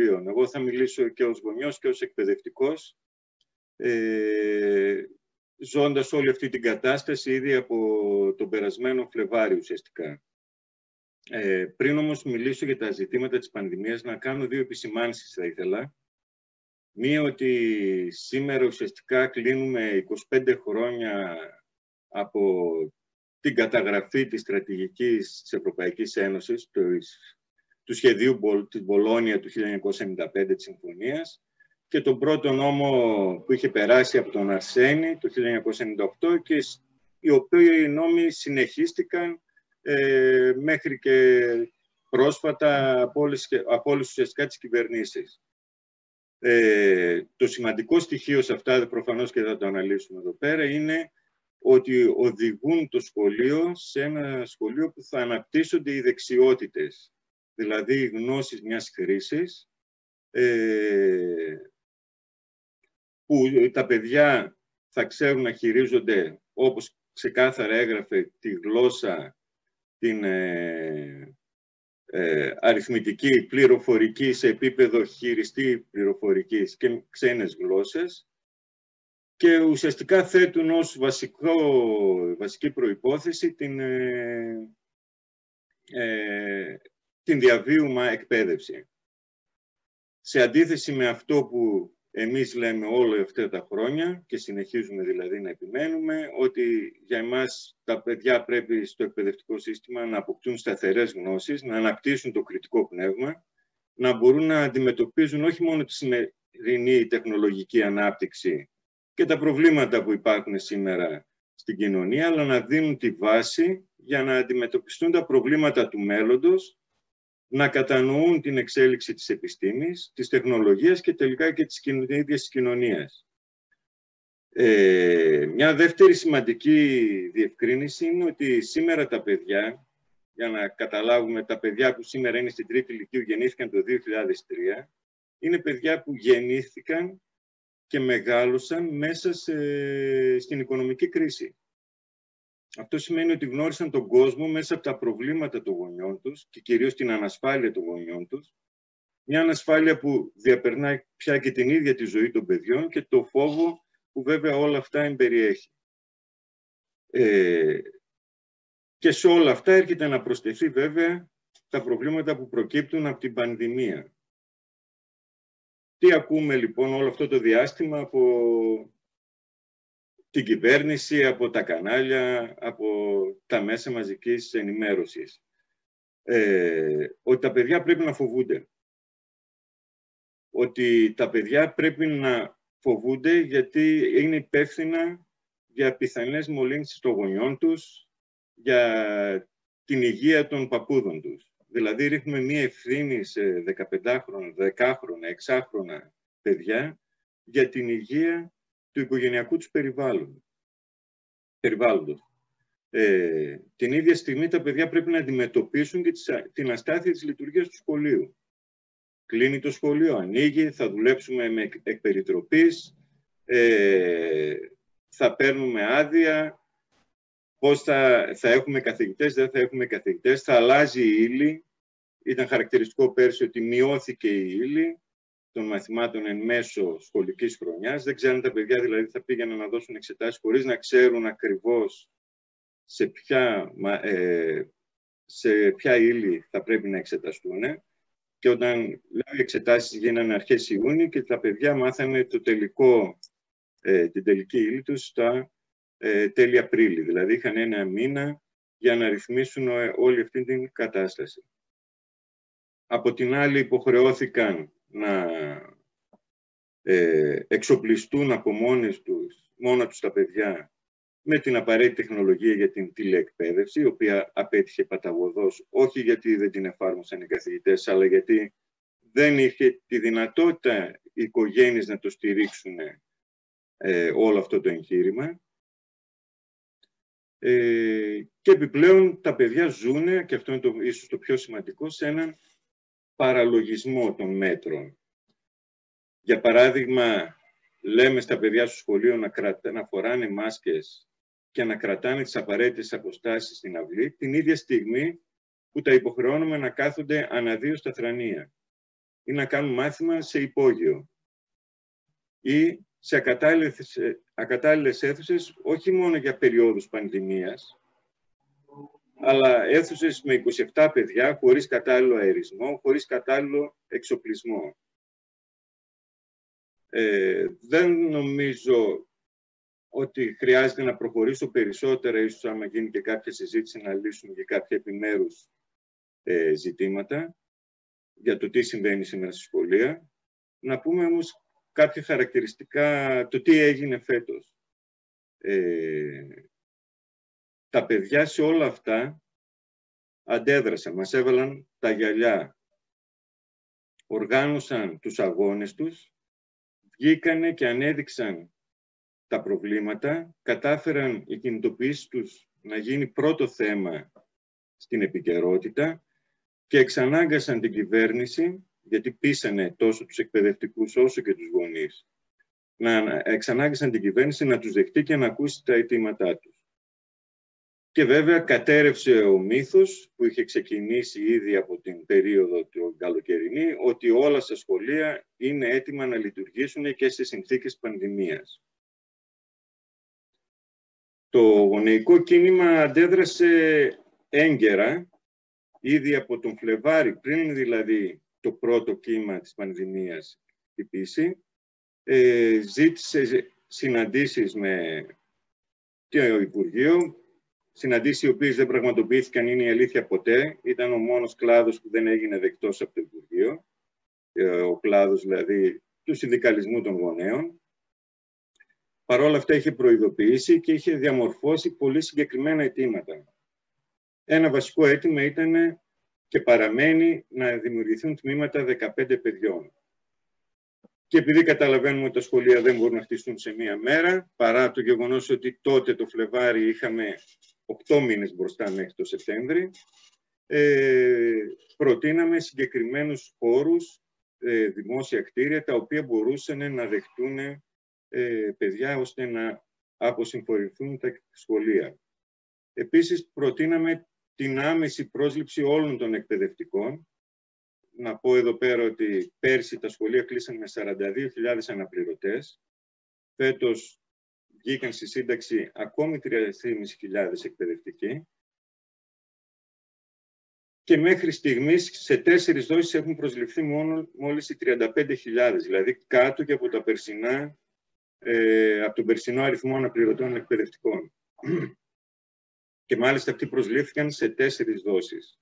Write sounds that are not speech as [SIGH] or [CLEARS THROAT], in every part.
Εγώ θα μιλήσω και ως γονιός και ως εκπαιδευτικός, ε, ζώντας όλη αυτή την κατάσταση ήδη από τον περασμένο Φλεβάριο ουσιαστικά. Ε, πριν όμως μιλήσω για τα ζητήματα της πανδημίας, να κάνω δύο επισημάνσεις θα ήθελα. Μία ότι σήμερα ουσιαστικά κλείνουμε 25 χρόνια από την καταγραφή της στρατηγικής της Ευρωπαϊκής Ένωσης, του σχεδίου της Μπολόνια του 1995 της Συμφωνίας και τον πρώτο νόμο που είχε περάσει από τον Αρσένη το 1998 και οι οποίοι νόμοι συνεχίστηκαν ε, μέχρι και πρόσφατα από όλες, από όλες ουσιαστικά τις κυβερνήσεις. Ε, το σημαντικό στοιχείο σε αυτά, προφανώς και θα το αναλύσουμε εδώ πέρα, είναι ότι οδηγούν το σχολείο σε ένα σχολείο που θα αναπτύσσονται οι δεξιότητες, δηλαδή οι γνώσεις μιας χρήσης, ε, που τα παιδιά θα ξέρουν να χειρίζονται, όπως ξεκάθαρα έγραφε, τη γλώσσα, την ε, ε, αριθμητική πληροφορική σε επίπεδο χειριστή πληροφορικής και ξένες γλώσσες και ουσιαστικά θέτουν ως βασικό, βασική προϋπόθεση την, ε, ε, την διαβίωμα εκπαίδευση. Σε αντίθεση με αυτό που εμείς λέμε όλα αυτά τα χρόνια και συνεχίζουμε δηλαδή να επιμένουμε ότι για εμάς τα παιδιά πρέπει στο εκπαιδευτικό σύστημα να αποκτούν σταθερές γνώσεις, να αναπτύσσουν το κριτικό πνεύμα, να μπορούν να αντιμετωπίζουν όχι μόνο τη σημερινή τεχνολογική ανάπτυξη και τα προβλήματα που υπάρχουν σήμερα στην κοινωνία, αλλά να δίνουν τη βάση για να αντιμετωπιστούν τα προβλήματα του μέλλοντος να κατανοούν την εξέλιξη της επιστήμης, της τεχνολογίας και τελικά και της ίδιας της κοινωνίας. Ε, μια δεύτερη σημαντική διευκρίνηση είναι ότι σήμερα τα παιδιά, για να καταλάβουμε τα παιδιά που σήμερα είναι στην τρίτη ηλικίου γεννήθηκαν το 2003, είναι παιδιά που γεννήθηκαν και μεγάλωσαν μέσα στην οικονομική κρίση. Αυτό σημαίνει ότι γνώρισαν τον κόσμο μέσα από τα προβλήματα των γονιών τους και κυρίως την ανασφάλεια των γονιών τους. Μια ανασφάλεια που διαπερνάει πια και την ίδια τη ζωή των παιδιών και το φόβο που βέβαια όλα αυτά εμπεριέχει. Ε, και σε όλα αυτά έρχεται να προσθεθεί βέβαια τα προβλήματα που προκύπτουν από την πανδημία. Τι ακούμε λοιπόν όλο αυτό το διάστημα από την κυβέρνηση, από τα κανάλια, από τα μέσα μαζικής ενημέρωσης. Ε, ότι τα παιδιά πρέπει να φοβούνται. Ότι τα παιδιά πρέπει να φοβούνται γιατί είναι υπεύθυνα για πιθανές μολύνσεις των γονιών τους, για την υγεία των παππούδων τους. Δηλαδή ρίχνουμε μία ευθύνη σε 15χρονα, 10χρονα, 6χρονα παιδιά για την υγεία του οικογενειακού τους περιβάλλον, περιβάλλοντος. Ε, την ίδια στιγμή τα παιδιά πρέπει να αντιμετωπίσουν και την αστάθεια της λειτουργίας του σχολείου. Κλείνει το σχολείο, ανοίγει, θα δουλέψουμε με εκπεριτροπής, ε, θα παίρνουμε άδεια, πώς θα, θα έχουμε καθηγητές, δεν θα έχουμε καθηγητές, θα αλλάζει η ύλη. Ήταν χαρακτηριστικό πέρσι ότι μειώθηκε η ύλη των μαθημάτων εν μέσω σχολικής χρονιάς. Δεν ξέρουν τα παιδιά, δηλαδή θα πήγαιναν να δώσουν εξετάσεις χωρίς να ξέρουν ακριβώς σε ποια, ε, σε ποια ύλη θα πρέπει να εξεταστούν. Και όταν λέω οι εξετάσεις γίνανε αρχές Ιούνιου και τα παιδιά μάθανε το τελικό, ε, την τελική ύλη τους στα ε, τέλη Απρίλη. Δηλαδή είχαν ένα μήνα για να ρυθμίσουν όλη αυτή την κατάσταση. Από την άλλη υποχρεώθηκαν να ε, εξοπλιστούν από μόνες τους, μόνα τους τα παιδιά με την απαραίτητη τεχνολογία για την τηλεεκπαίδευση, η οποία απέτυχε παταγωδός, όχι γιατί δεν την εφάρμοσαν οι καθηγητές, αλλά γιατί δεν είχε τη δυνατότητα οι οικογένειες να το στηρίξουν ε, όλο αυτό το εγχείρημα. Ε, και επιπλέον τα παιδιά ζουν, και αυτό είναι το, ίσως το πιο σημαντικό, σε έναν παραλογισμό των μέτρων. Για παράδειγμα, λέμε στα παιδιά στο σχολείο να, κρατα... να φοράνε μάσκες και να κρατάνε τις απαραίτητες αποστάσεις στην αυλή, την ίδια στιγμή που τα υποχρεώνουμε να κάθονται αναδύο στα θρανία. ή να κάνουν μάθημα σε υπόγειο ή σε ακατάλληλες, ακατάλληλες αίθουσες όχι μόνο για περιόδους πανδημίας, αλλά αίθουσες με 27 παιδιά χωρίς κατάλληλο αερισμό, χωρίς κατάλληλο εξοπλισμό. Ε, δεν νομίζω ότι χρειάζεται να προχωρήσω περισσότερα, ίσως άμα γίνει και κάποια συζήτηση να λύσουμε και κάποια επιμέρους ε, ζητήματα για το τι συμβαίνει σήμερα στη σχολεία. Να πούμε όμως κάποια χαρακτηριστικά, το τι έγινε φέτος. Ε, τα παιδιά σε όλα αυτά αντέδρασαν, μας έβαλαν τα γυαλιά, οργάνωσαν τους αγώνες τους, βγήκανε και ανέδειξαν τα προβλήματα, κατάφεραν οι κινητοποιήσεις τους να γίνει πρώτο θέμα στην επικαιρότητα και εξανάγκασαν την κυβέρνηση, γιατί πείσανε τόσο τους εκπαιδευτικούς όσο και τους γονείς, να εξανάγκασαν την κυβέρνηση να τους δεχτεί και να ακούσει τα αιτήματά τους. Και βέβαια κατέρευσε ο μύθος που είχε ξεκινήσει ήδη από την περίοδο του καλοκαιρινή ότι όλα στα σχολεία είναι έτοιμα να λειτουργήσουν και σε συνθήκες πανδημίας. Το γονεϊκό κίνημα αντέδρασε έγκαιρα ήδη από τον Φλεβάρι, πριν δηλαδή το πρώτο κύμα της πανδημίας χτυπήσει, ε, ζήτησε συναντήσεις με το Υπουργείο, συναντήσεις οι οποίες δεν πραγματοποιήθηκαν, είναι η αλήθεια ποτέ. Ήταν ο μόνος κλάδος που δεν έγινε δεκτός από το Υπουργείο, ε, ο κλάδος δηλαδή του συνδικαλισμού των γονέων. Παρ' όλα αυτά είχε προειδοποιήσει και είχε διαμορφώσει πολύ συγκεκριμένα αιτήματα. Ένα βασικό αίτημα ήταν και παραμένει να δημιουργηθούν τμήματα 15 παιδιών. Και επειδή καταλαβαίνουμε ότι τα σχολεία δεν μπορούν να χτιστούν σε μία μέρα, παρά το γεγονός ότι τότε το Φλεβάρι είχαμε 8 μήνες μπροστά μέχρι το Σεπτέμβρη, ε, προτείναμε συγκεκριμένους χώρους, ε, δημόσια κτίρια, τα οποία μπορούσαν να δεχτούν ε, παιδιά ώστε να αποσυμφορηθούν τα σχολεία. Επίσης, προτείναμε την άμεση πρόσληψη όλων των εκπαιδευτικών. Να πω εδώ πέρα ότι πέρσι τα σχολεία κλείσαν με 42.000 αναπληρωτές. Φέτος βγήκαν στη σύνταξη ακόμη 3.500 εκπαιδευτικοί. Και μέχρι στιγμής σε τέσσερις δόσεις έχουν προσληφθεί μόνο, μόλις οι 35.000, δηλαδή κάτω και από, τα περσινά, ε, από τον περσινό αριθμό αναπληρωτών εκπαιδευτικών [CLEARS THROAT] και μάλιστα αυτοί προσλήφθηκαν σε τέσσερις δόσεις.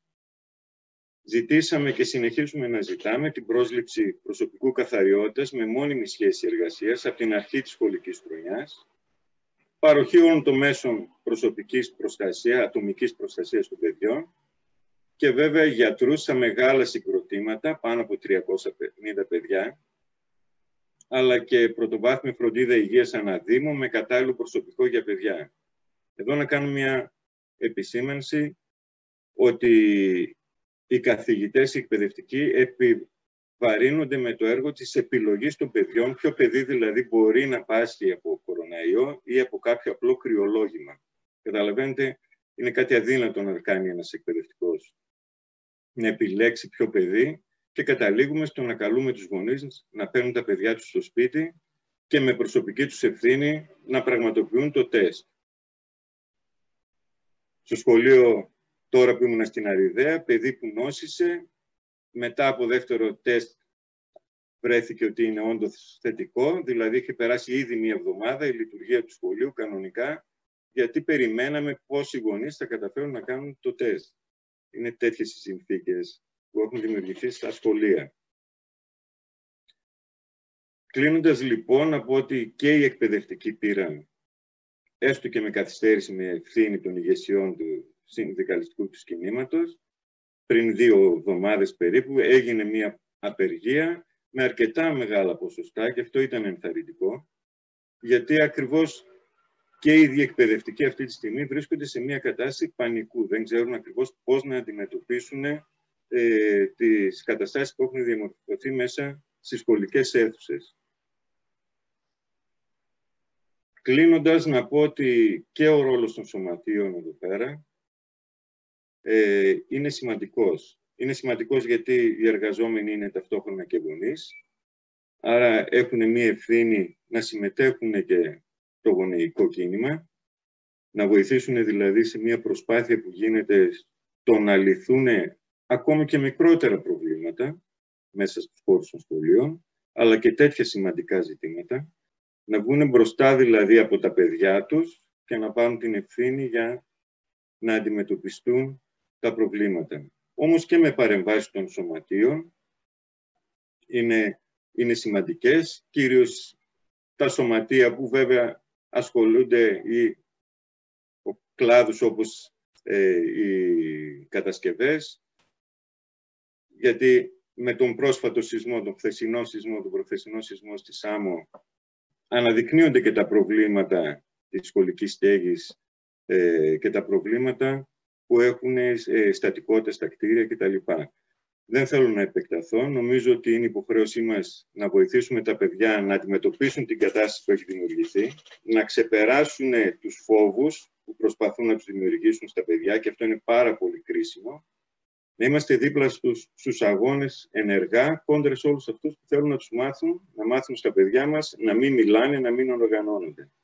Ζητήσαμε και συνεχίζουμε να ζητάμε την πρόσληψη προσωπικού καθαριότητας με μόνιμη σχέση εργασίας από την αρχή της σχολικής χρονιάς, παροχή όλων των μέσων προσωπικής προστασίας, ατομικής προστασίας των παιδιών και βέβαια γιατρούς σε μεγάλα συγκροτήματα, πάνω από 350 παιδιά, αλλά και πρωτοβάθμια φροντίδα υγείας αναδήμου με κατάλληλο προσωπικό για παιδιά. Εδώ να κάνω μια επισήμανση ότι οι καθηγητές οι εκπαιδευτικοί επιβαρύνονται με το έργο της επιλογής των παιδιών, ποιο παιδί δηλαδή μπορεί να πάσχει από κοροναϊό ή από κάποιο απλό κρυολόγημα. Καταλαβαίνετε, είναι κάτι αδύνατο να κάνει ένας εκπαιδευτικός. Να επιλέξει ποιο παιδί και καταλήγουμε στο να καλούμε τους γονείς να παίρνουν τα παιδιά τους στο σπίτι και με προσωπική τους ευθύνη να πραγματοποιούν το τεστ στο σχολείο τώρα που ήμουν στην Αριδαία, παιδί που νόσησε, μετά από δεύτερο τεστ βρέθηκε ότι είναι όντως θετικό, δηλαδή είχε περάσει ήδη μία εβδομάδα η λειτουργία του σχολείου κανονικά, γιατί περιμέναμε πόσοι γονείς θα καταφέρουν να κάνουν το τεστ. Είναι τέτοιες οι συνθήκες που έχουν δημιουργηθεί στα σχολεία. Κλείνοντας λοιπόν, να πω ότι και οι εκπαιδευτικοί πήραν έστω και με καθυστέρηση με ευθύνη των ηγεσιών του συνδικαλιστικού του κινήματος, πριν δύο εβδομάδες περίπου έγινε μια απεργία με αρκετά μεγάλα ποσοστά και αυτό ήταν ενθαρρυντικό, γιατί ακριβώς και οι διεκπαιδευτικοί αυτή τη στιγμή βρίσκονται σε μια κατάσταση πανικού. Δεν ξέρουν ακριβώς πώς να αντιμετωπίσουν ε, τις καταστάσεις που έχουν διαμορφωθεί μέσα στις σχολικές αίθουσες. Κλείνοντας να πω ότι και ο ρόλος των σωματείων εδώ πέρα ε, είναι σημαντικός. Είναι σημαντικός γιατί οι εργαζόμενοι είναι ταυτόχρονα και γονείς, άρα έχουν μία ευθύνη να συμμετέχουν και το γονεϊκό κίνημα, να βοηθήσουν δηλαδή σε μία προσπάθεια που γίνεται το να λυθούν ακόμη και μικρότερα προβλήματα μέσα στους χώρους των σχολείων, αλλά και τέτοια σημαντικά ζητήματα, να βγουν μπροστά δηλαδή από τα παιδιά τους και να πάρουν την ευθύνη για να αντιμετωπιστούν τα προβλήματα. Όμως και με παρεμβάσεις των σωματείων είναι, είναι σημαντικές, κυρίως τα σωματεία που βέβαια ασχολούνται ή ο κλάδους όπως ε, οι κατασκευές, γιατί με τον πρόσφατο σεισμό, τον χθεσινό σεισμό, τον προχθεσινό σεισμό στη Σάμο, αναδεικνύονται και τα προβλήματα της σχολικής στέγης ε, και τα προβλήματα που έχουν ε, στατικότητα στα κτίρια κτλ. Δεν θέλω να επεκταθώ. Νομίζω ότι είναι υποχρέωσή μας να βοηθήσουμε τα παιδιά να αντιμετωπίσουν την κατάσταση που έχει δημιουργηθεί, να ξεπεράσουν τους φόβους που προσπαθούν να τους δημιουργήσουν στα παιδιά και αυτό είναι πάρα πολύ κρίσιμο. Να είμαστε δίπλα στους, στους αγώνες ενεργά, κόντρα σε όλους αυτούς που θέλουν να τους μάθουν, να μάθουν στα παιδιά μας, να μην μιλάνε, να μην οργανώνονται.